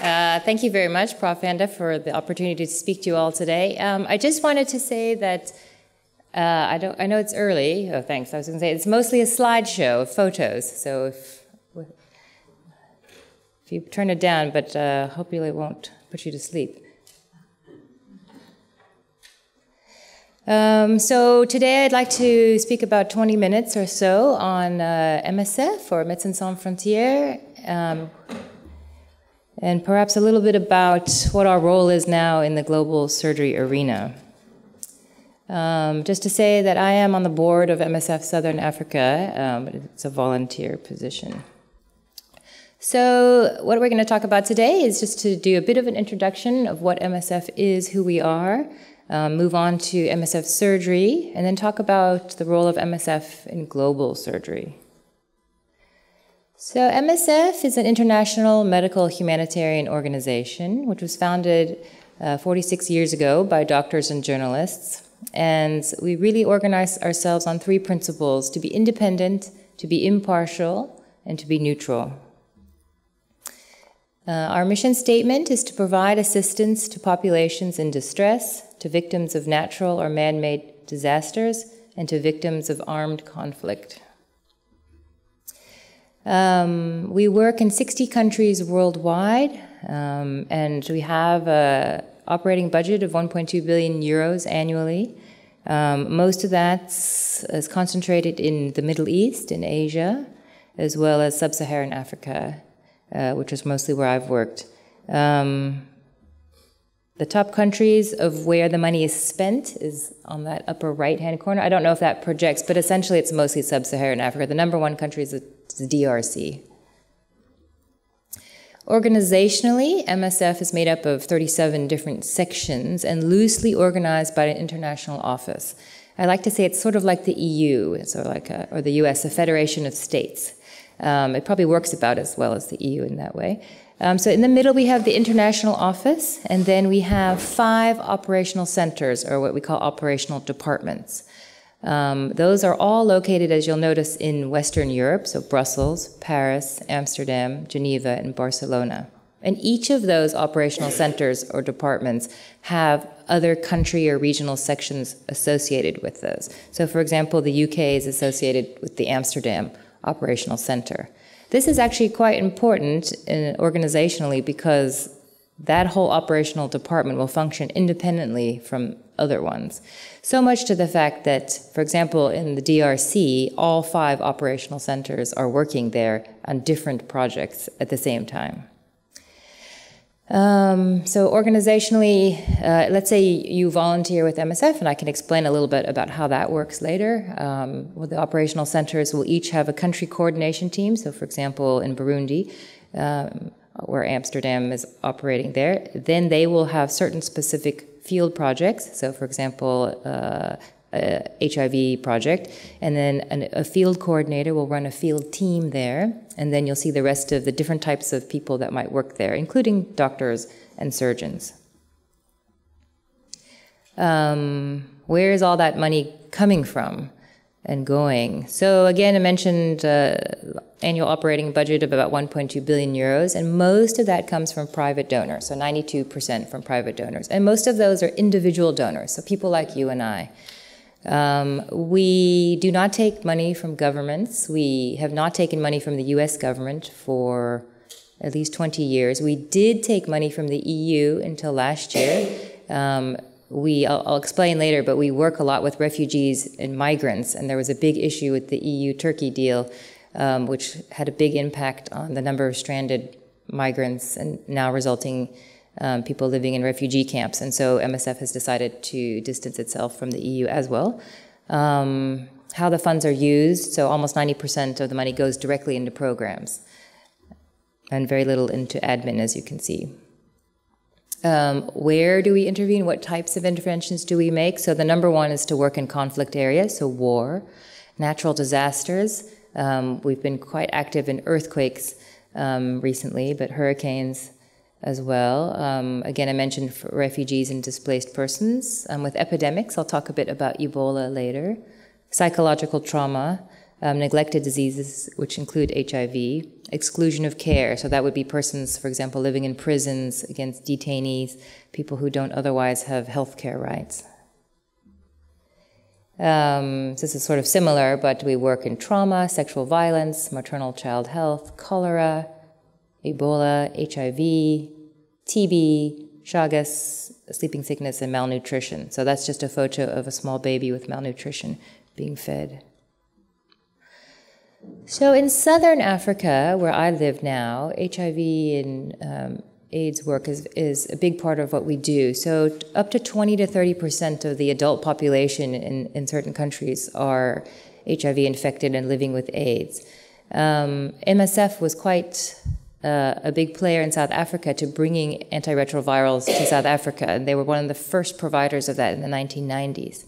Uh, thank you very much, Prof. Handa, for the opportunity to speak to you all today. Um, I just wanted to say that uh, I, don't, I know it's early. Oh, thanks. I was going to say it's mostly a slideshow of photos. So if, if you turn it down, but uh, hopefully it won't put you to sleep. Um, so today I'd like to speak about 20 minutes or so on uh, MSF or Médecins Sans Frontières. Um, and perhaps a little bit about what our role is now in the global surgery arena. Um, just to say that I am on the board of MSF Southern Africa, um, it's a volunteer position. So, what we're going to talk about today is just to do a bit of an introduction of what MSF is, who we are, um, move on to MSF surgery, and then talk about the role of MSF in global surgery. So, MSF is an international medical humanitarian organization which was founded uh, 46 years ago by doctors and journalists. And we really organize ourselves on three principles to be independent, to be impartial, and to be neutral. Uh, our mission statement is to provide assistance to populations in distress, to victims of natural or man made disasters, and to victims of armed conflict. Um, we work in 60 countries worldwide, um, and we have an operating budget of 1.2 billion euros annually. Um, most of that is concentrated in the Middle East, in Asia, as well as sub Saharan Africa, uh, which is mostly where I've worked. Um, the top countries of where the money is spent is on that upper right hand corner. I don't know if that projects, but essentially it's mostly sub Saharan Africa. The number one country is the DRC. Organizationally, MSF is made up of 37 different sections and loosely organized by an international office. I like to say it's sort of like the EU, so like a, or the US, a federation of states. Um, it probably works about as well as the EU in that way. Um, so in the middle, we have the international office, and then we have five operational centers, or what we call operational departments. Um, those are all located, as you'll notice, in Western Europe, so Brussels, Paris, Amsterdam, Geneva, and Barcelona. And each of those operational centers or departments have other country or regional sections associated with those. So, for example, the UK is associated with the Amsterdam Operational Center. This is actually quite important in, organizationally because that whole operational department will function independently from other ones. So much to the fact that, for example, in the DRC, all five operational centers are working there on different projects at the same time. Um, so organizationally, uh, let's say you volunteer with MSF, and I can explain a little bit about how that works later. Um, well, the operational centers will each have a country coordination team. So, for example, in Burundi, um, where Amsterdam is operating there, then they will have certain specific field projects. So, for example, uh, a HIV project, and then an, a field coordinator will run a field team there, and then you'll see the rest of the different types of people that might work there, including doctors and surgeons. Um, where is all that money coming from and going? So again, I mentioned uh, annual operating budget of about 1.2 billion euros, and most of that comes from private donors, so 92% from private donors. And most of those are individual donors, so people like you and I. Um, we do not take money from governments. We have not taken money from the US government for at least 20 years. We did take money from the EU until last year. Um, we, I'll, I'll, explain later, but we work a lot with refugees and migrants, and there was a big issue with the EU Turkey deal um, which had a big impact on the number of stranded migrants and now resulting um, people living in refugee camps. And so MSF has decided to distance itself from the EU as well. Um, how the funds are used, so almost 90% of the money goes directly into programs and very little into admin, as you can see. Um, where do we intervene? What types of interventions do we make? So the number one is to work in conflict areas, so war, natural disasters, um, we've been quite active in earthquakes um, recently, but hurricanes as well. Um, again, I mentioned refugees and displaced persons. Um, with epidemics, I'll talk a bit about Ebola later. Psychological trauma, um, neglected diseases, which include HIV, exclusion of care. So that would be persons, for example, living in prisons against detainees, people who don't otherwise have health care rights. Um, this is sort of similar, but we work in trauma, sexual violence, maternal child health, cholera, Ebola, HIV, TB, Chagas, sleeping sickness, and malnutrition. So that's just a photo of a small baby with malnutrition being fed. So in southern Africa, where I live now, HIV and um, AIDS work is, is a big part of what we do. So up to 20 to 30 percent of the adult population in, in certain countries are HIV infected and living with AIDS. Um, MSF was quite uh, a big player in South Africa to bringing antiretrovirals to South Africa, and they were one of the first providers of that in the 1990s.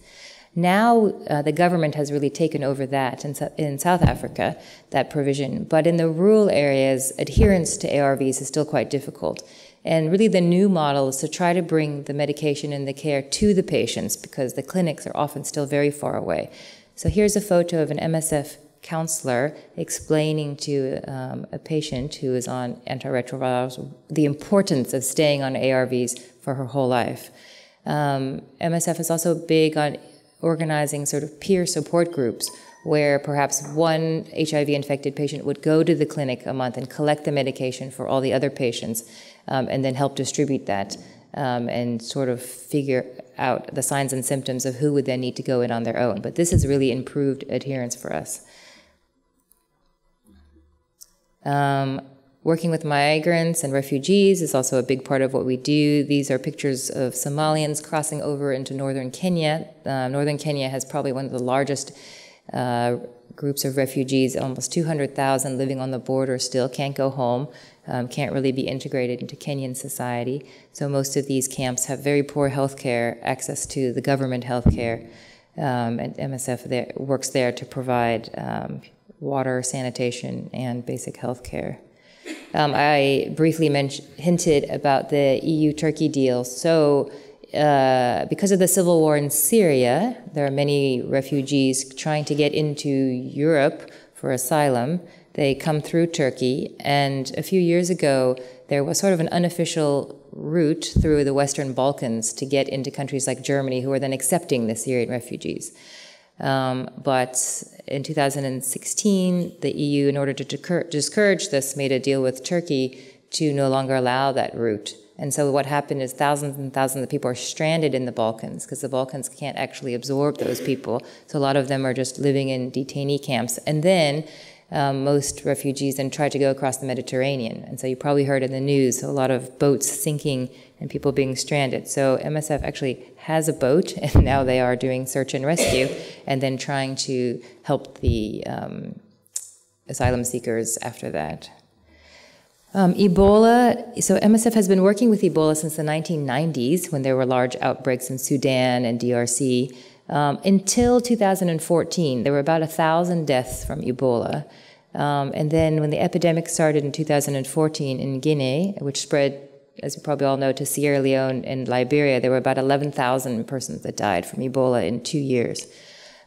Now uh, the government has really taken over that in, in South Africa, that provision. But in the rural areas, adherence to ARVs is still quite difficult. And really, the new model is to try to bring the medication and the care to the patients because the clinics are often still very far away. So here's a photo of an MSF counselor explaining to um, a patient who is on antiretrovirals the importance of staying on ARVs for her whole life. Um, MSF is also big on organizing sort of peer support groups where perhaps one HIV infected patient would go to the clinic a month and collect the medication for all the other patients um, and then help distribute that um, and sort of figure out the signs and symptoms of who would then need to go in on their own. But this has really improved adherence for us. Um, working with migrants and refugees is also a big part of what we do. These are pictures of Somalians crossing over into northern Kenya. Uh, northern Kenya has probably one of the largest uh, groups of refugees, almost 200,000 living on the border still, can't go home, um, can't really be integrated into Kenyan society. So most of these camps have very poor health care, access to the government health care, um, and MSF there, works there to provide um, water, sanitation, and basic health care. Um, I briefly hinted about the EU Turkey deal. So, uh, because of the civil war in Syria, there are many refugees trying to get into Europe for asylum. They come through Turkey, and a few years ago, there was sort of an unofficial route through the Western Balkans to get into countries like Germany, who are then accepting the Syrian refugees. Um, but in 2016, the EU, in order to discourage this, made a deal with Turkey to no longer allow that route. And so what happened is thousands and thousands of people are stranded in the Balkans because the Balkans can't actually absorb those people. So a lot of them are just living in detainee camps. And then um, most refugees then try to go across the Mediterranean. And so you probably heard in the news a lot of boats sinking and people being stranded. So MSF actually has a boat, and now they are doing search and rescue, and then trying to help the um, asylum seekers after that. Um, Ebola, so MSF has been working with Ebola since the 1990s when there were large outbreaks in Sudan and DRC. Um, until 2014, there were about a thousand deaths from Ebola. Um, and then when the epidemic started in 2014 in Guinea, which spread, as you probably all know, to Sierra Leone and Liberia, there were about 11,000 persons that died from Ebola in two years.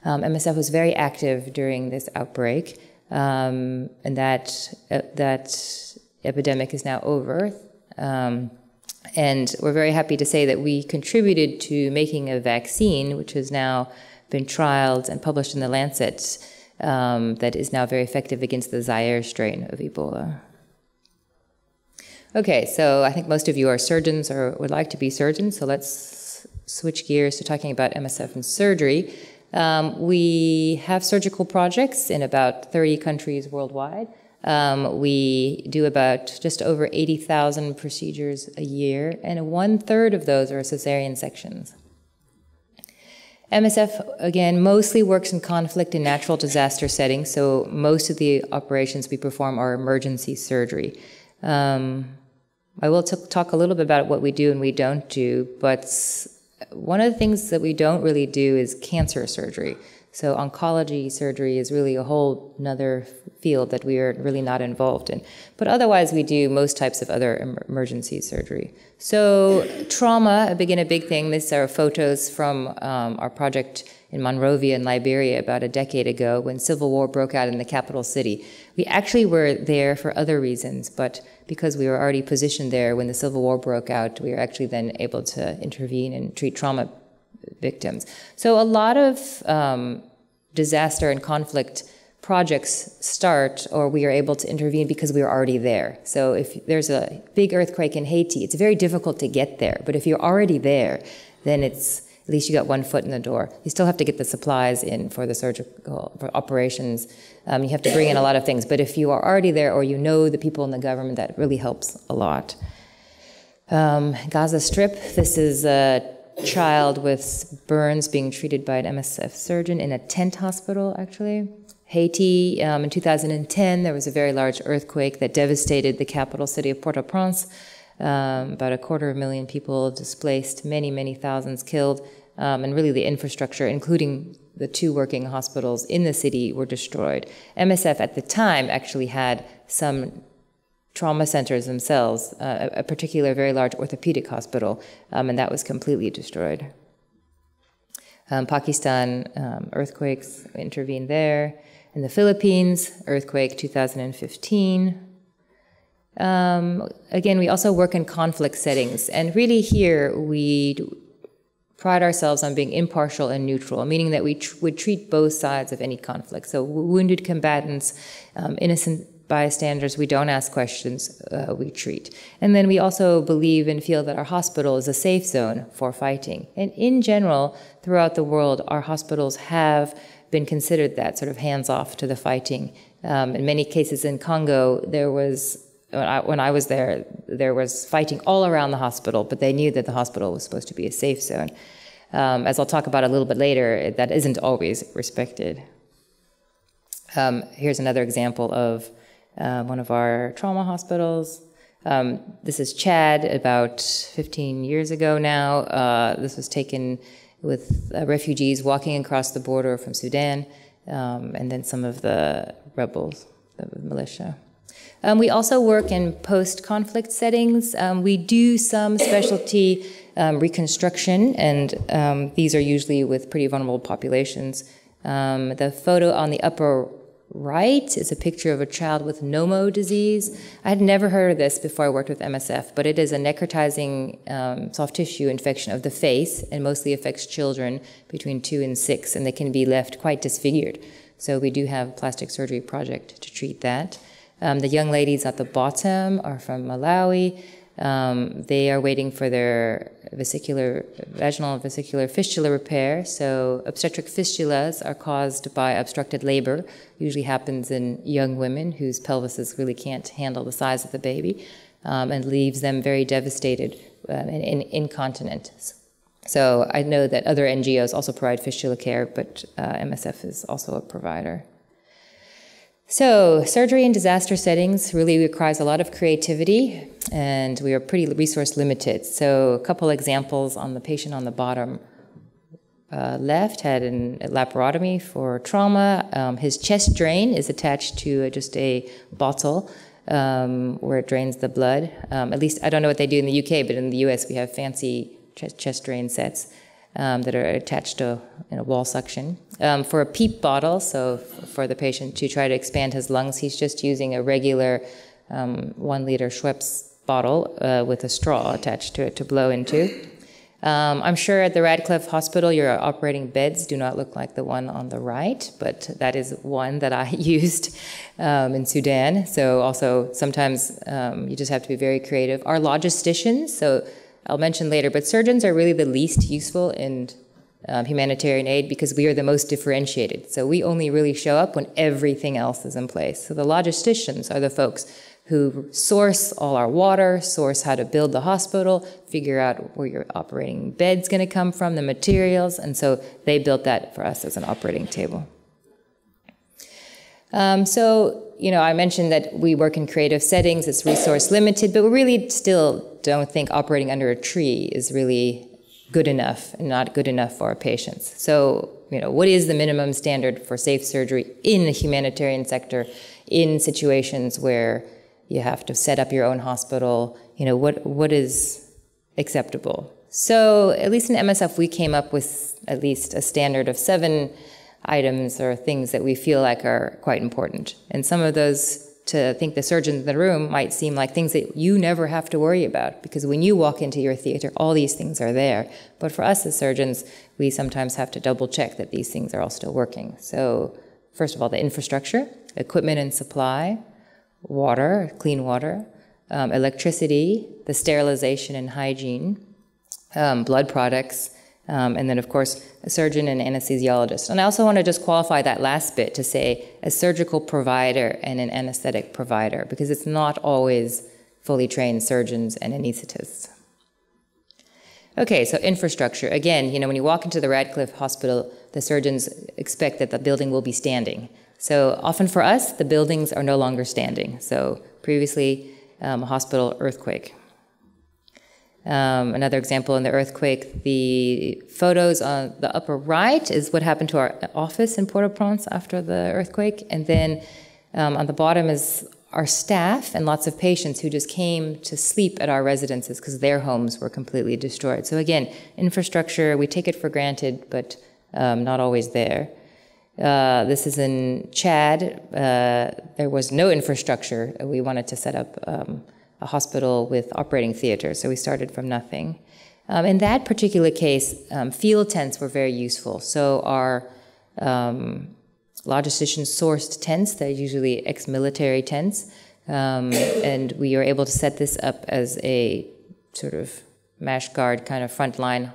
Um, MSF was very active during this outbreak, um, and that uh, that epidemic is now over. Um, and we're very happy to say that we contributed to making a vaccine, which has now been trialed and published in the Lancet, um, that is now very effective against the Zaire strain of Ebola. Okay, so I think most of you are surgeons or would like to be surgeons, so let's switch gears to talking about MSF and surgery. Um, we have surgical projects in about 30 countries worldwide. Um, we do about just over 80,000 procedures a year, and one third of those are cesarean sections. MSF, again, mostly works in conflict and natural disaster settings, so most of the operations we perform are emergency surgery. Um, I will talk a little bit about what we do and we don't do, but one of the things that we don't really do is cancer surgery. So oncology surgery is really a whole another field that we are really not involved in. But otherwise, we do most types of other emergency surgery. So trauma, again, a big thing. These are photos from um, our project in Monrovia in Liberia about a decade ago when civil war broke out in the capital city. We actually were there for other reasons, but because we were already positioned there when the civil war broke out, we were actually then able to intervene and treat trauma victims. So a lot of um, disaster and conflict projects start or we are able to intervene because we are already there. So if there's a big earthquake in Haiti, it's very difficult to get there. But if you're already there, then it's at least you got one foot in the door. You still have to get the supplies in for the surgical for operations. Um, you have to bring in a lot of things. But if you are already there or you know the people in the government, that really helps a lot. Um, Gaza Strip, this is a child with burns being treated by an MSF surgeon in a tent hospital, actually. Haiti, um, in 2010, there was a very large earthquake that devastated the capital city of Port au Prince. Um, about a quarter of a million people displaced, many, many thousands killed, um, and really the infrastructure, including the two working hospitals in the city, were destroyed. MSF at the time actually had some trauma centers themselves, uh, a, particular very large orthopedic hospital, um, and that was completely destroyed. Um, Pakistan um, earthquakes intervened there. In the Philippines, earthquake 2015. Um, again, we also work in conflict settings, and really here we pride ourselves on being impartial and neutral, meaning that we tr would treat both sides of any conflict. So wounded combatants, um, innocent bystanders, we don't ask questions, uh, we treat. And then we also believe and feel that our hospital is a safe zone for fighting. And in general, throughout the world, our hospitals have been considered that sort of hands off to the fighting. Um, in many cases in Congo, there was when I, when I, was there, there was fighting all around the hospital, but they knew that the hospital was supposed to be a safe zone. Um, as I'll talk about a little bit later, that isn't always respected. Um, here's another example of uh, one of our trauma hospitals. Um, this is Chad, about 15 years ago now. Uh, this was taken with uh, refugees walking across the border from Sudan, um, and then some of the rebels, the militia. Um, we also work in post conflict settings. Um, we do some specialty um, reconstruction, and um, these are usually with pretty vulnerable populations. Um, the photo on the upper right is a picture of a child with Noma disease. I had never heard of this before I worked with MSF, but it is a necrotizing um, soft tissue infection of the face and mostly affects children between two and six, and they can be left quite disfigured. So we do have a plastic surgery project to treat that. Um, the young ladies at the bottom are from Malawi. Um, they are waiting for their vesicular, vaginal vesicular fistula repair. So obstetric fistulas are caused by obstructed labor. Usually happens in young women whose pelvises really can't handle the size of the baby, um, and leaves them very devastated um, and, and, incontinent. So I know that other NGOs also provide fistula care, but uh, MSF is also a provider. So, surgery in disaster settings really requires a lot of creativity, and we are pretty resource limited. So, a couple examples on the patient on the bottom uh, left had an, a laparotomy for trauma. Um, his chest drain is attached to just a bottle um, where it drains the blood. Um, at least, I don't know what they do in the UK, but in the US, we have fancy chest drain sets um, that are attached to a wall suction. Um, for a PEEP bottle, so for the patient to try to expand his lungs, he's just using a regular um, one liter Schweppes bottle uh, with a straw attached to it to blow into. Um, I'm sure at the Radcliffe Hospital, your operating beds do not look like the one on the right, but that is one that I used um, in Sudan. So also sometimes um, you just have to be very creative. Our logisticians, so I'll mention later, but surgeons are really the least useful in um, humanitarian aid because we are the most differentiated. So we only really show up when everything else is in place. So the logisticians are the folks who source all our water, source how to build the hospital, figure out where your operating bed's going to come from, the materials, and so they built that for us as an operating table. Um, so, you know, I mentioned that we work in creative settings, it's resource limited, but we're really still don't think operating under a tree is really good enough and not good enough for our patients. So, you know, what is the minimum standard for safe surgery in the humanitarian sector in situations where you have to set up your own hospital? You know, what what is acceptable? So, at least in MSF, we came up with at least a standard of seven items or things that we feel like are quite important. And some of those to think the surgeons in the room might seem like things that you never have to worry about because when you walk into your theater, all these things are there. But for us as surgeons, we sometimes have to double check that these things are all still working. So, first of all, the infrastructure, equipment and supply, water, clean water, um, electricity, the sterilization and hygiene, um, blood products, um, and then, of course, a surgeon and anesthesiologist. And I also want to just qualify that last bit to say a surgical provider and an anesthetic provider, because it's not always fully trained surgeons and anesthetists. Okay, so infrastructure. Again, you know, when you walk into the Radcliffe Hospital, the surgeons expect that the building will be standing. So often for us, the buildings are no longer standing. So previously, um, a hospital earthquake. Um, another example in the earthquake, the photos on the upper right is what happened to our office in Port-au-Prince after the earthquake. And then um, on the bottom is our staff and lots of patients who just came to sleep at our residences because their homes were completely destroyed. So again, infrastructure, we take it for granted, but um, not always there. Uh, this is in Chad. Uh, there was no infrastructure. We wanted to set up um, a hospital with operating theaters, so we started from nothing. Um, in that particular case, um, field tents were very useful. So our um, sourced tents, they're usually ex-military tents, um, and we were able to set this up as a sort of MASH guard kind of frontline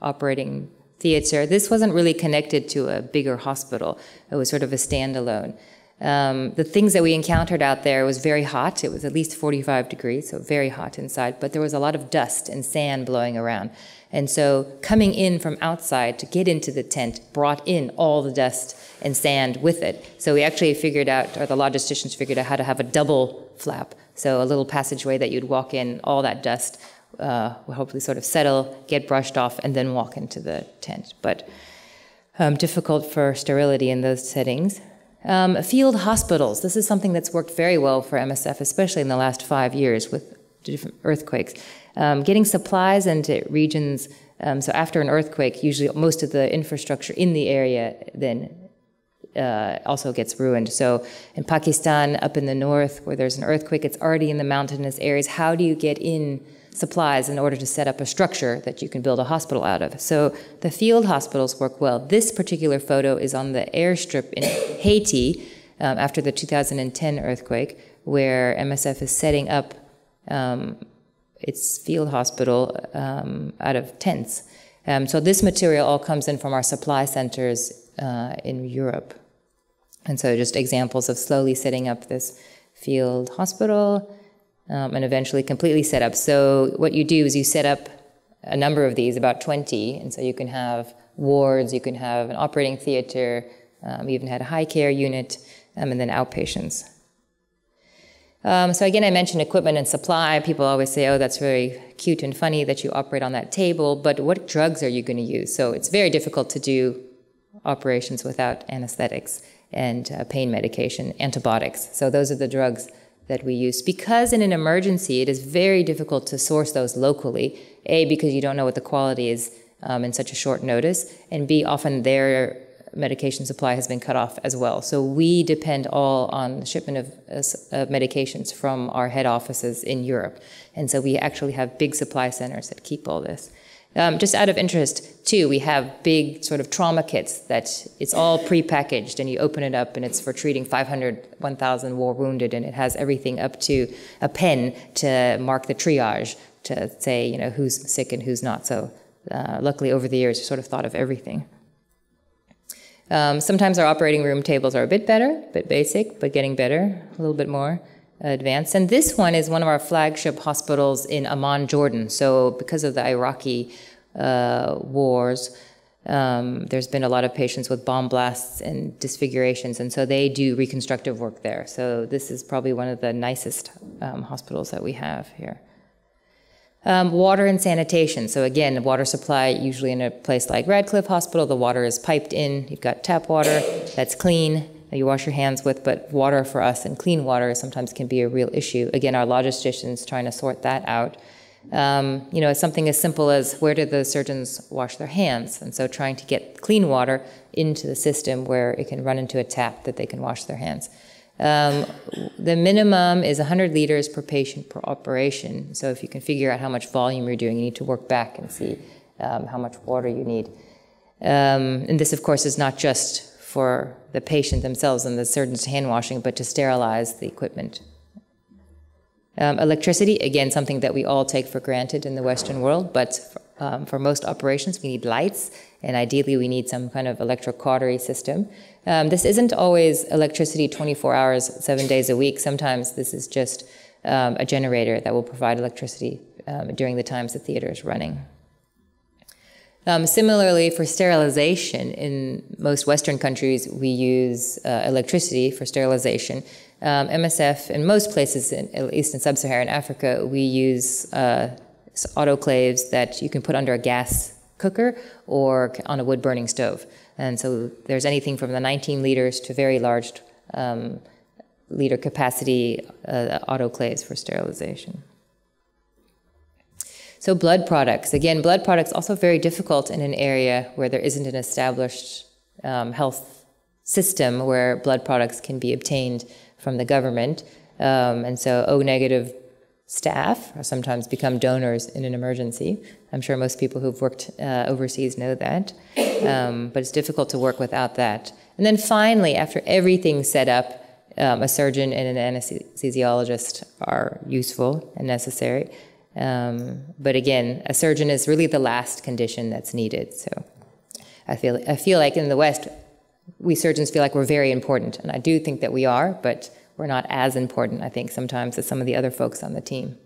operating theater. This wasn't really connected to a bigger hospital. It was sort of a standalone. Um, the things that we encountered out there was very hot. It was at least 45 degrees, so very hot inside, but there was a lot of dust and sand blowing around. And so coming in from outside to get into the tent brought in all the dust and sand with it. So we actually figured out, or the logisticians figured out how to have a double flap. So a little passageway that you'd walk in, all that dust uh, will hopefully sort of settle, get brushed off, and then walk into the tent. But um, difficult for sterility in those settings. Um, field hospitals. This is something that's worked very well for MSF, especially in the last five years with different earthquakes. Um, getting supplies into regions. Um, so after an earthquake, usually most of the infrastructure in the area then uh, also gets ruined. So in Pakistan, up in the north, where there's an earthquake, it's already in the mountainous areas. How do you get in supplies in order to set up a structure that you can build a hospital out of. So the field hospitals work well. This particular photo is on the airstrip in Haiti um, after the 2010 earthquake, where MSF is setting up um, its field hospital um, out of tents. Um, so this material all comes in from our supply centers uh, in Europe. And so just examples of slowly setting up this field hospital um, and eventually completely set up. So what you do is you set up a number of these, about 20, and so you can have wards, you can have an operating theater, um, even had a high care unit, um, and then outpatients. Um, so again, I mentioned equipment and supply. People always say, oh, that's very cute and funny that you operate on that table, but what drugs are you going to use? So it's very difficult to do operations without anesthetics and uh, pain medication, antibiotics. So those are the drugs that we use. Because in an emergency, it is very difficult to source those locally. A, because you don't know what the quality is um, in such a short notice, and B, often their medication supply has been cut off as well. So we depend all on the shipment of, of medications from our head offices in Europe. And so we actually have big supply centers that keep all this. Um, just out of interest, too, we have big sort of trauma kits that it's all pre-packaged and you open it up and it's for treating 500, 1,000 war wounded and it has everything up to a pen to mark the triage to say, you know, who's sick and who's not. So uh, luckily over the years, we sort of thought of everything. Um, sometimes our operating room tables are a bit better, a bit basic, but getting better, a little bit more advanced. And this one is one of our flagship hospitals in Amman, Jordan. So because of the Iraqi uh, wars, um, there's been a lot of patients with bomb blasts and disfigurations, and so they do reconstructive work there. So this is probably one of the nicest um, hospitals that we have here. Um, water and sanitation. So again, water supply, usually in a place like Radcliffe Hospital, the water is piped in. You've got tap water that's clean you wash your hands with, but water for us and clean water sometimes can be a real issue. Again, our logisticians trying to sort that out. Um, you know, something as simple as where do the surgeons wash their hands? And so trying to get clean water into the system where it can run into a tap that they can wash their hands. Um, the minimum is 100 liters per patient per operation. So if you can figure out how much volume you're doing, you need to work back and see um, how much water you need. Um, and this, of course, is not just for the patient themselves and the surgeon's hand washing, but to sterilize the equipment. Um, electricity, again, something that we all take for granted in the Western world, but um, for most operations, we need lights, and ideally, we need some kind of electrocautery system. Um, this isn't always electricity 24 hours, seven days a week. Sometimes this is just um, a generator that will provide electricity um, during the times the theater is running. Um, similarly, for sterilization, in most Western countries, we use uh, electricity for sterilization. Um, MSF, in most places, in, at least in sub Saharan Africa, we use uh, autoclaves that you can put under a gas cooker or on a wood burning stove. And so there's anything from the 19 liters to very large um, liter capacity uh, autoclaves for sterilization. So blood products. Again, blood products also very difficult in an area where there isn't an established um, health system where blood products can be obtained from the government. Um, and so O negative staff sometimes become donors in an emergency. I'm sure most people who've worked uh, overseas know that. Um, but it's difficult to work without that. And then finally, after everything's set up, um, a surgeon and an anesthesiologist are useful and necessary. Um, but again, a surgeon is really the last condition that's needed. So I feel, I feel like in the West, we surgeons feel like we're very important, and I do think that we are, but we're not as important, I think, sometimes as some of the other folks on the team.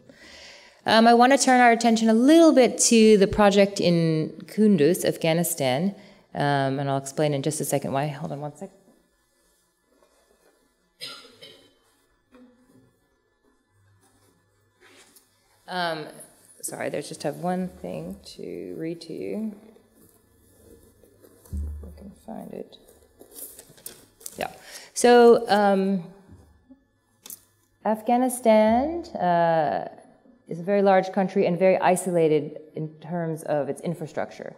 Um, I want to turn our attention a little bit to the project in Kunduz, Afghanistan, um, and I'll explain in just a second why. Hold on one sec. Um, sorry, there's just have one thing to read to you. I can find it. Yeah. So, um, Afghanistan uh, is a very large country and very isolated in terms of its infrastructure.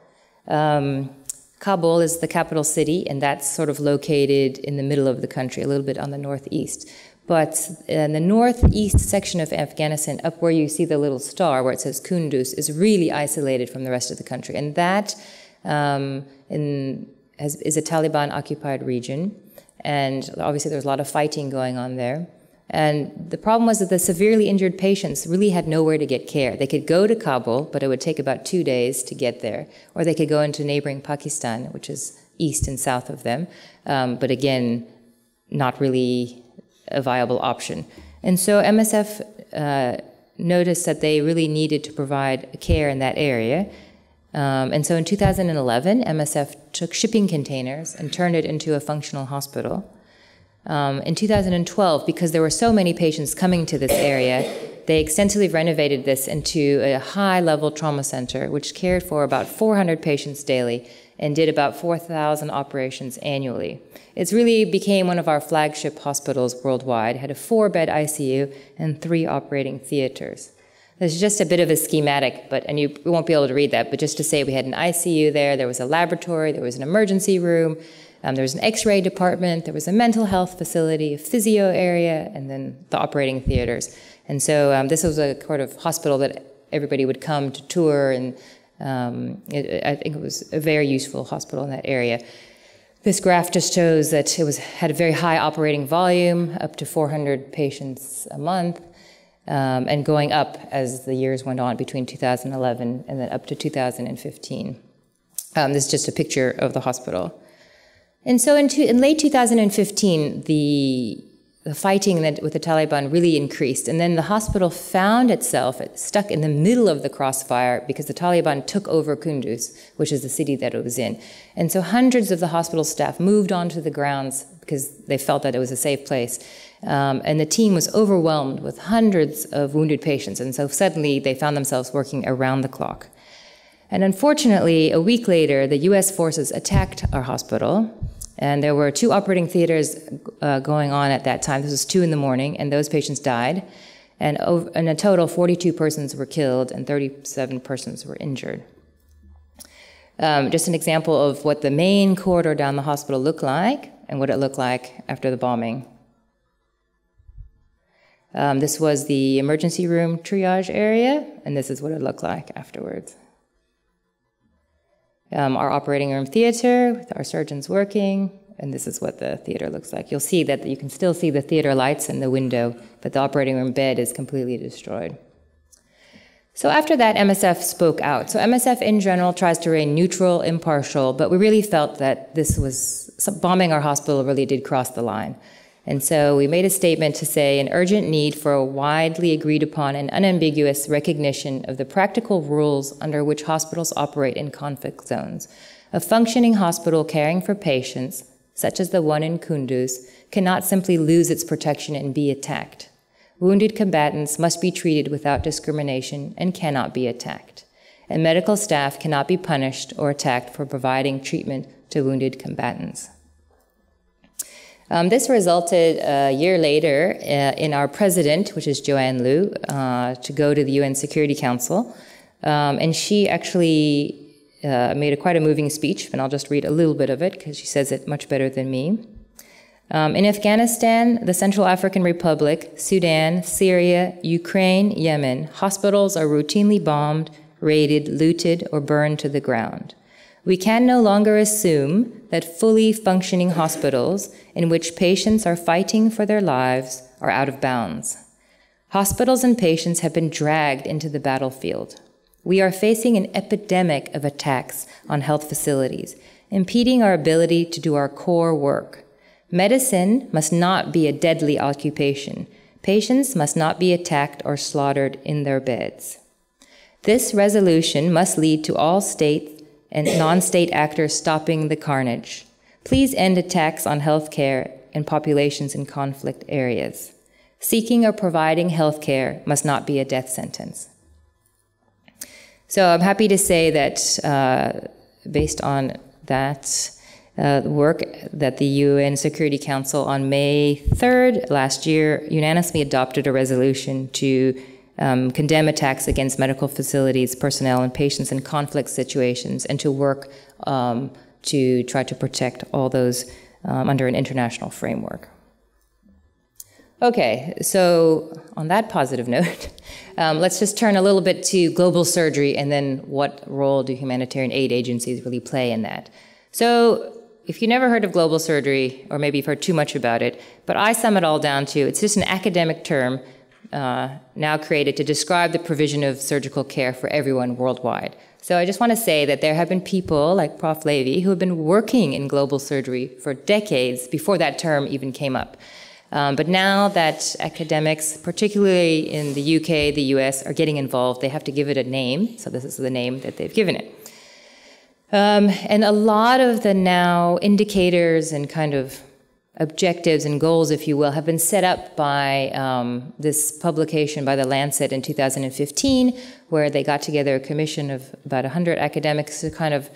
Um, Kabul is the capital city, and that's sort of located in the middle of the country, a little bit on the northeast. But in the northeast section of Afghanistan, up where you see the little star where it says Kunduz, is really isolated from the rest of the country. And that um, in, has, is a Taliban occupied region. And obviously, there's a lot of fighting going on there. And the problem was that the severely injured patients really had nowhere to get care. They could go to Kabul, but it would take about two days to get there. Or they could go into neighboring Pakistan, which is east and south of them. Um, but again, not really a viable option. And so MSF uh, noticed that they really needed to provide care in that area. Um, and so in 2011, MSF took shipping containers and turned it into a functional hospital. Um, in 2012, because there were so many patients coming to this area, they extensively renovated this into a high level trauma center, which cared for about 400 patients daily and did about 4,000 operations annually. It really became one of our flagship hospitals worldwide, had a four bed ICU and three operating theaters. There's just a bit of a schematic, but and you won't be able to read that, but just to say we had an ICU there, there was a laboratory, there was an emergency room, um, there was an x ray department, there was a mental health facility, a physio area, and then the operating theaters. And so um, this was a sort of hospital that everybody would come to tour, and um, it, I think it was a very useful hospital in that area. This graph just shows that it was had a very high operating volume, up to 400 patients a month, um, and going up as the years went on between 2011 and then up to 2015. Um, this is just a picture of the hospital. And so in, two, in late 2015, the, the fighting with the Taliban really increased. And then the hospital found itself stuck in the middle of the crossfire because the Taliban took over Kunduz, which is the city that it was in. And so hundreds of the hospital staff moved onto the grounds because they felt that it was a safe place. Um, and the team was overwhelmed with hundreds of wounded patients, and so suddenly they found themselves working around the clock. And unfortunately, a week later, the US forces attacked our hospital, and there were two operating theaters uh, going on at that time. This was two in the morning, and those patients died. And in a total, 42 persons were killed and 37 persons were injured. Um, just an example of what the main corridor down the hospital looked like and what it looked like after the bombing. Um, this was the emergency room triage area, and this is what it looked like afterwards. Um, our operating room theater with our surgeons working, and this is what the theater looks like. You'll see that you can still see the theater lights in the window, but the operating room bed is completely destroyed. So after that, MSF spoke out. So MSF in general tries to remain neutral, impartial, but we really felt that this was bombing our hospital really did cross the line. And so we made a statement to say an urgent need for a widely agreed upon and unambiguous recognition of the practical rules under which hospitals operate in conflict zones. A functioning hospital caring for patients, such as the one in Kunduz, cannot simply lose its protection and be attacked. Wounded combatants must be treated without discrimination and cannot be attacked. And medical staff cannot be punished or attacked for providing treatment to wounded combatants. Um, this resulted a year later uh, in our president, which is Joanne Liu, uh, to go to the UN Security Council. Um, and she actually uh, made a quite a moving speech, and I'll just read a little bit of it because she says it much better than me. Um, in Afghanistan, the Central African Republic, Sudan, Syria, Ukraine, Yemen, hospitals are routinely bombed, raided, looted, or burned to the ground. We can no longer assume that fully functioning hospitals in which patients are fighting for their lives are out of bounds. Hospitals and patients have been dragged into the battlefield. We are facing an epidemic of attacks on health facilities, impeding our ability to do our core work. Medicine must not be a deadly occupation. Patients must not be attacked or slaughtered in their beds. This resolution must lead to all states and non-state actors stopping the carnage. Please end attacks on healthcare and populations in conflict areas. Seeking or providing healthcare must not be a death sentence. So I'm happy to say that uh, based on that uh, work that the UN Security Council on May 3rd last year unanimously adopted a resolution to um, condemn attacks against medical facilities, personnel, and patients in conflict situations, and to work um, to try to protect all those um, under an international framework. Okay, so on that positive note, um, let's just turn a little bit to global surgery and then what role do humanitarian aid agencies really play in that. So if you never heard of global surgery, or maybe you've heard too much about it, but I sum it all down to it's just an academic term uh, now created to describe the provision of surgical care for everyone worldwide. So I just want to say that there have been people like Prof. Levy who have been working in global surgery for decades before that term even came up. Um, but now that academics, particularly in the UK, the US, are getting involved, they have to give it a name. So this is the name that they've given it. Um, and a lot of the now indicators and kind of objectives and goals, if you will, have been set up by um, this publication by the Lancet in 2015, where they got together a commission of about 100 academics to kind of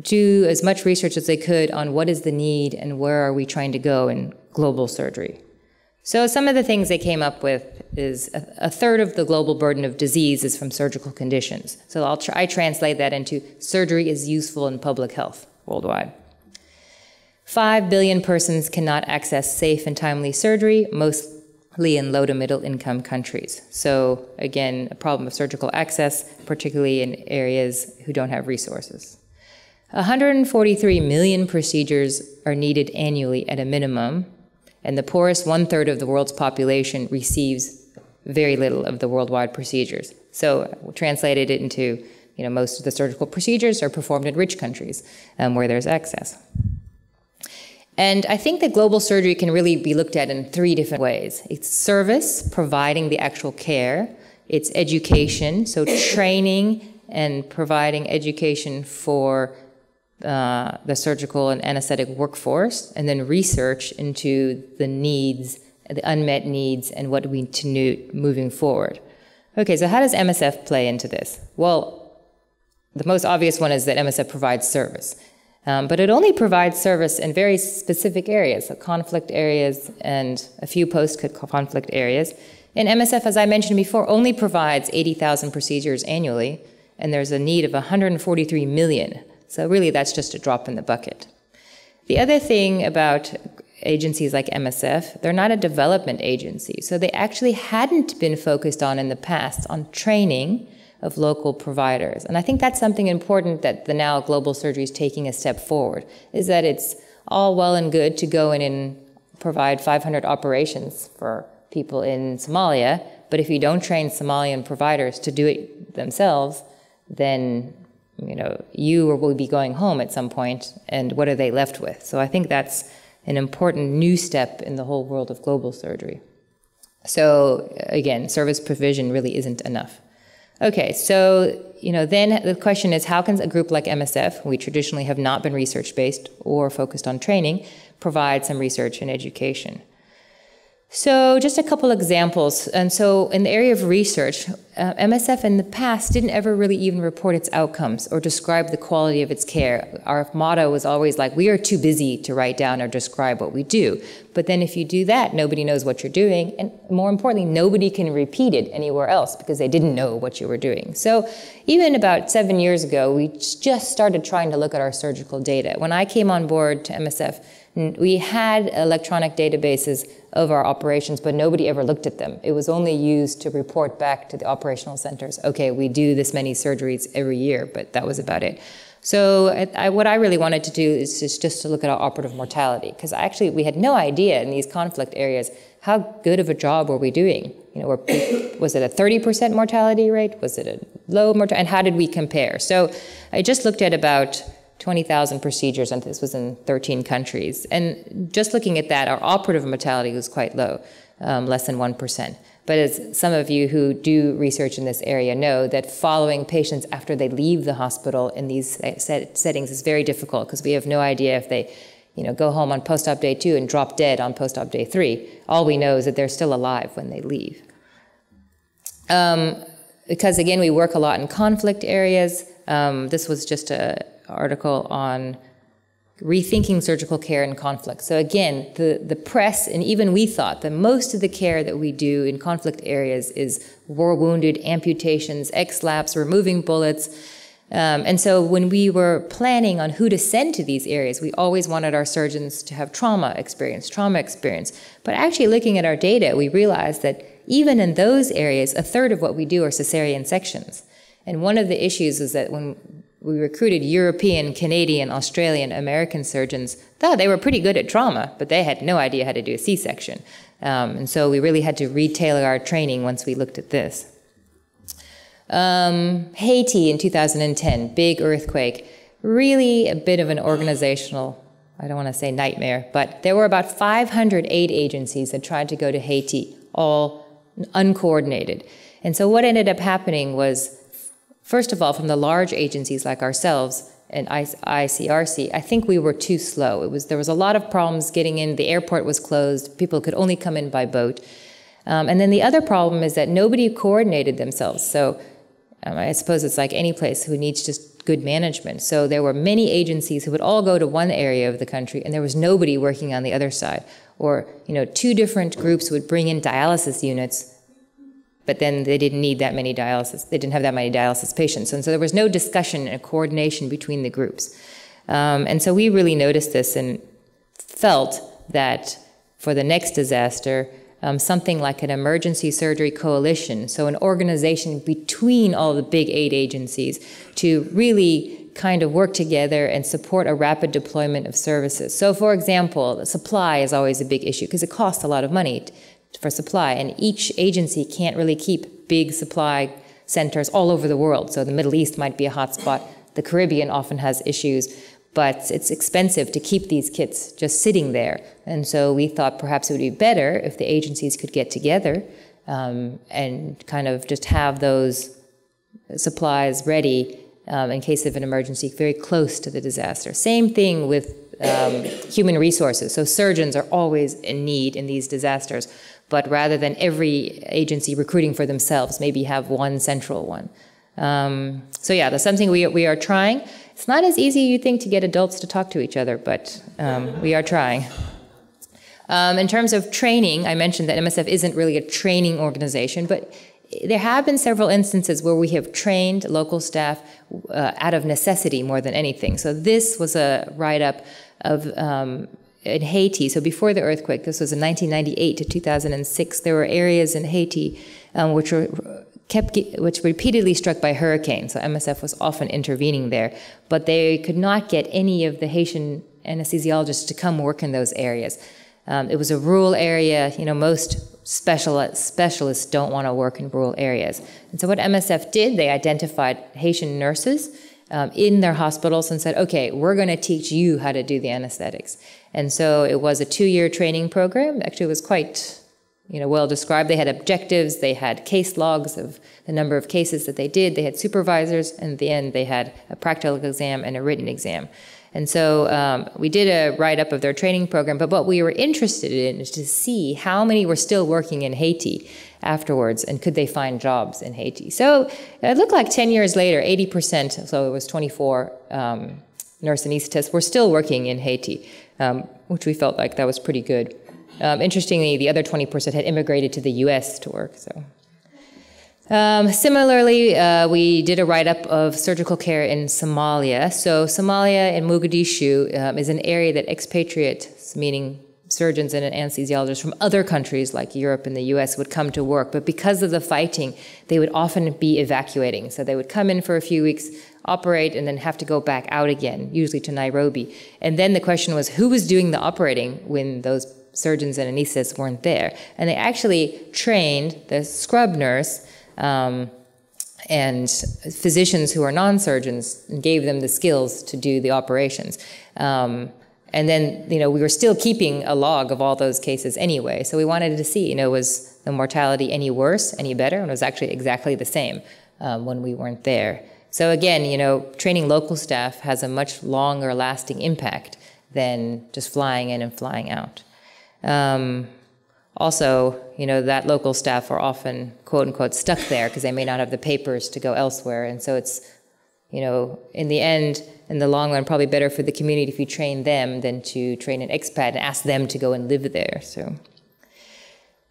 do as much research as they could on what is the need and where are we trying to go in global surgery. So some of the things they came up with is a, a third of the global burden of disease is from surgical conditions. So I'll try, I translate that into surgery is useful in public health worldwide. 5 billion persons cannot access safe and timely surgery, mostly in low to middle income countries. So, again, a problem of surgical access, particularly in areas who don't have resources. 143 million procedures are needed annually at a minimum, and the poorest one third of the world's population receives very little of the worldwide procedures. So, translated it into, you know, most of the surgical procedures are performed in rich countries um, where there's access. And I think that global surgery can really be looked at in three different ways. It's service, providing the actual care. It's education, so training and providing education for uh, the surgical and anesthetic workforce, and then research into the needs, the unmet needs, and what we need to do moving forward. Okay, so how does MSF play into this? Well, the most obvious one is that MSF provides service. Um, but it only provides service in very specific areas, so conflict areas and a few post-conflict areas. And MSF, as I mentioned before, only provides 80,000 procedures annually, and there's a need of 143 million. So really, that's just a drop in the bucket. The other thing about agencies like MSF, they're not a development agency. So they actually hadn't been focused on in the past on training of local providers. And I think that's something important that the now global surgery is taking a step forward, is that it's all well and good to go in and provide 500 operations for people in Somalia, but if you don't train Somalian providers to do it themselves, then you know you will be going home at some point, and what are they left with? So I think that's an important new step in the whole world of global surgery. So again, service provision really isn't enough. Okay, so you know, then the question is, how can a group like MSF, we traditionally have not been research-based or focused on training, provide some research and education? So, just a couple examples. And so, in the area of research, uh, MSF in the past didn't ever really even report its outcomes or describe the quality of its care. Our motto was always like, we are too busy to write down or describe what we do. But then, if you do that, nobody knows what you're doing. And more importantly, nobody can repeat it anywhere else because they didn't know what you were doing. So, even about seven years ago, we just started trying to look at our surgical data. When I came on board to MSF, we had electronic databases of our operations, but nobody ever looked at them. It was only used to report back to the operational centers, okay, we do this many surgeries every year, but that was about it. So I, what I really wanted to do is just, just to look at our operative mortality, because actually we had no idea in these conflict areas how good of a job were we doing. You know, were, was it a 30% mortality rate? Was it a low mortality? And how did we compare? So I just looked at about 20,000 procedures, and this was in 13 countries. And just looking at that, our operative mortality was quite low, um, less than 1%. But as some of you who do research in this area know, that following patients after they leave the hospital in these set settings is very difficult because we have no idea if they you know, go home on post-op day two and drop dead on post-op day three. All we know is that they're still alive when they leave. Um, because again, we work a lot in conflict areas. Um, this was just an article on rethinking surgical care in conflict. So again, the, the press and even we thought that most of the care that we do in conflict areas is war wounded, amputations, XLAPs, removing bullets. Um, and so when we were planning on who to send to these areas, we always wanted our surgeons to have trauma experience, trauma experience. But actually looking at our data, we realized that even in those areas, a third of what we do are cesarean sections. And one of the issues is that when we recruited European, Canadian, Australian, American surgeons. Thought they were pretty good at trauma, but they had no idea how to do a C-section. Um, and so we really had to retailor our training once we looked at this. Um, Haiti in 2010, big earthquake. Really a bit of an organizational, I don't want to say nightmare, but there were about 500 aid agencies that tried to go to Haiti, all uncoordinated. And so what ended up happening was First of all, from the large agencies like ourselves and ICRC, I think we were too slow. It was there was a lot of problems getting in. The airport was closed. People could only come in by boat. Um, and then the other problem is that nobody coordinated themselves. So um, I suppose it's like any place who needs just good management. So there were many agencies who would all go to one area of the country, and there was nobody working on the other side. Or you know, two different groups would bring in dialysis units but then they didn't need that many dialysis, they didn't have that many dialysis patients. And so there was no discussion and coordination between the groups. Um, and so we really noticed this and felt that for the next disaster, um, something like an emergency surgery coalition, so an organization between all the big aid agencies to really kind of work together and support a rapid deployment of services. So, for example, supply is always a big issue because it costs a lot of money for supply. And each agency can't really keep big supply centers all over the world. So the Middle East might be a hotspot. The Caribbean often has issues, but it's expensive to keep these kits just sitting there. And so we thought perhaps it would be better if the agencies could get together um, and kind of just have those supplies ready um, in case of an emergency, very close to the disaster. Same thing with um, human resources. So surgeons are always in need in these disasters, but rather than every agency recruiting for themselves, maybe have one central one. Um, so yeah, that's something we, we are trying. It's not as easy you think to get adults to talk to each other, but um, we are trying. Um, in terms of training, I mentioned that MSF isn't really a training organization, but there have been several instances where we have trained local staff uh, out of necessity more than anything. So this was a write-up of um, in Haiti. So before the earthquake, this was in 1998 to 2006. There were areas in Haiti um, which were kept which repeatedly struck by hurricanes. So MSF was often intervening there, but they could not get any of the Haitian anesthesiologists to come work in those areas. Um, it was a rural area. You know, most specialists, specialists don't want to work in rural areas. And so what MSF did, they identified Haitian nurses um, in their hospitals and said, okay, we're going to teach you how to do the anesthetics. And so it was a two-year training program. Actually, it was quite, you know, well described. They had objectives. They had case logs of the number of cases that they did. They had supervisors, and at the end, they had a practical exam and a written exam. And so um, we did a write up of their training program, but what we were interested in is to see how many were still working in Haiti afterwards and could they find jobs in Haiti. So it looked like 10 years later, 80%, so it was 24 um, nurse anesthetists, were still working in Haiti, um, which we felt like that was pretty good. Um, interestingly, the other 20% had immigrated to the US to work. So um, similarly, uh, we did a write-up of surgical care in Somalia. So Somalia and Mogadishu um, is an area that expatriates, meaning surgeons and anesthesiologists from other countries like Europe and the US would come to work. But because of the fighting, they would often be evacuating. So they would come in for a few weeks, operate, and then have to go back out again, usually to Nairobi. And then the question was who was doing the operating when those surgeons and anesthetists weren't there? And they actually trained the scrub nurse um, and physicians who are non-surgeons and gave them the skills to do the operations. Um, and then, you know, we were still keeping a log of all those cases anyway. So we wanted to see, you know, was the mortality any worse, any better? And it was actually exactly the same um, when we weren't there. So again, you know, training local staff has a much longer lasting impact than just flying in and flying out. Um, also, you know, that local staff are often quote unquote stuck there because they may not have the papers to go elsewhere. And so it's, you know, in the end, in the long run, probably better for the community if you train them than to train an expat and ask them to go and live there. So.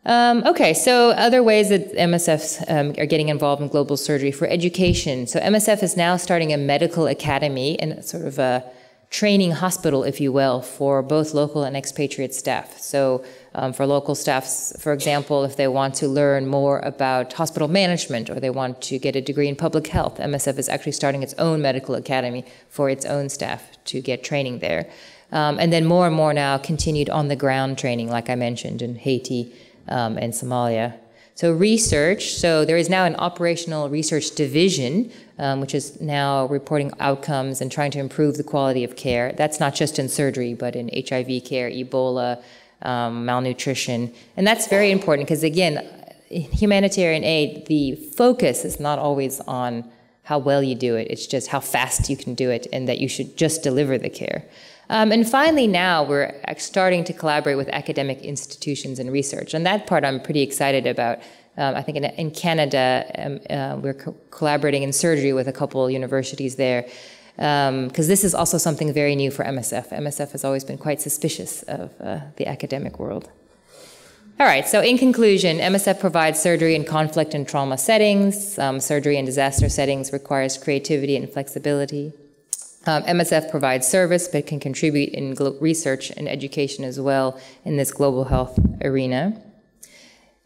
Um, okay, so other ways that MSFs um, are getting involved in global surgery for education. So MSF is now starting a medical academy and sort of a training hospital, if you will, for both local and expatriate staff. So um, for local staffs, for example, if they want to learn more about hospital management or they want to get a degree in public health, MSF is actually starting its own medical academy for its own staff to get training there. Um, and then more and more now continued on the ground training, like I mentioned, in Haiti um, and Somalia. So research, so there is now an operational research division, um, which is now reporting outcomes and trying to improve the quality of care. That's not just in surgery, but in HIV care, Ebola, um, malnutrition. And that's very important because, again, humanitarian aid, the focus is not always on how well you do it, it's just how fast you can do it and that you should just deliver the care. Um, and finally, now we're starting to collaborate with academic institutions and research. And that part I'm pretty excited about. Um, I think in, in Canada, um, uh, we're co collaborating in surgery with a couple universities there. Because um, this is also something very new for MSF. MSF has always been quite suspicious of uh, the academic world. All right, so in conclusion, MSF provides surgery in conflict and trauma settings. Um, surgery in disaster settings requires creativity and flexibility. Um, MSF provides service but can contribute in research and education as well in this global health arena.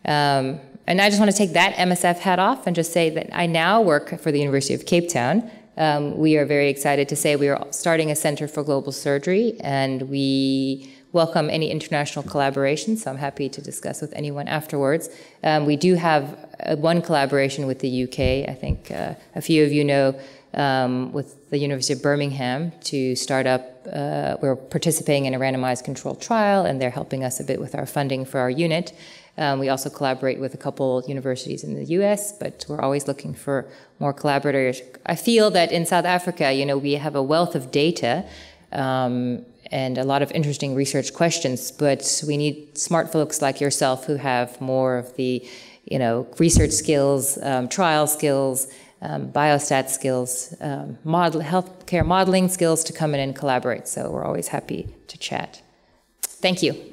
Um, and I just want to take that MSF hat off and just say that I now work for the University of Cape Town. Um, we are very excited to say we are starting a Center for Global Surgery and we welcome any international collaboration, so I'm happy to discuss with anyone afterwards. Um, we do have uh, one collaboration with the UK. I think uh, a few of you know um, with the University of Birmingham to start up. Uh, we're participating in a randomized controlled trial, and they're helping us a bit with our funding for our unit. Um, we also collaborate with a couple universities in the US, but we're always looking for more collaborators. I feel that in South Africa, you know, we have a wealth of data um, and a lot of interesting research questions, but we need smart folks like yourself who have more of the, you know, research skills, um, trial skills, um, biostat skills, um, model, healthcare modeling skills to come in and collaborate. So we're always happy to chat. Thank you.